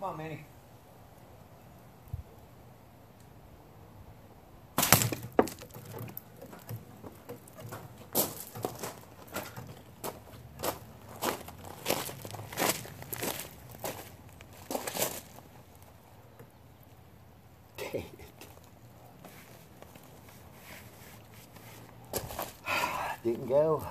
Come on, Manny. Didn't go.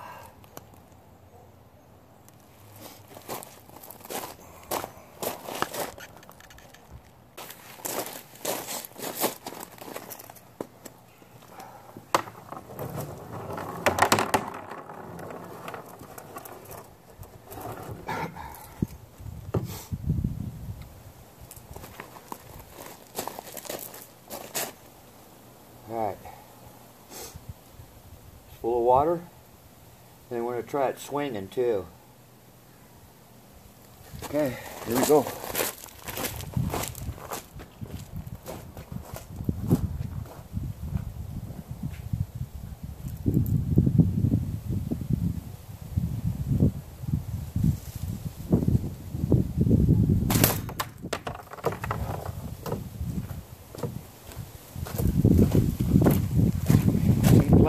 Alright. It's full of water. And we're going to try it swinging too. Okay, here we go.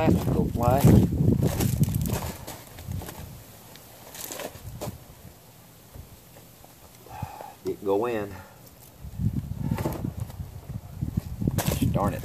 Will fly. Didn't go in. Darn it.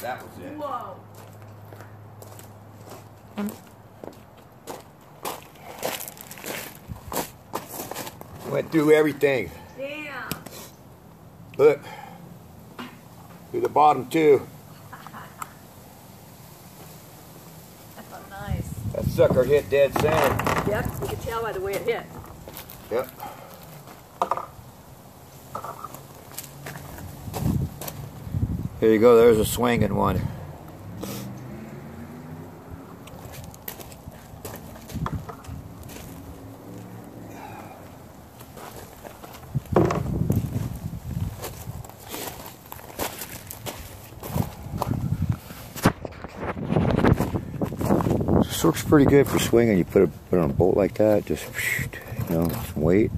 That was it. Whoa. Went through everything. Damn. Look. Through the bottom too. That's nice. That sucker hit dead center. Yep, you can tell by the way it hit. Yep. Here you go, there's a swinging one. This works pretty good for swinging. You put it put it on a bolt like that, just you know, some weight.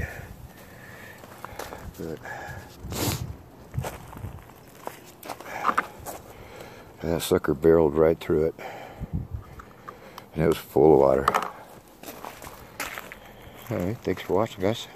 That sucker barreled right through it. And it was full of water. Alright, thanks for watching guys.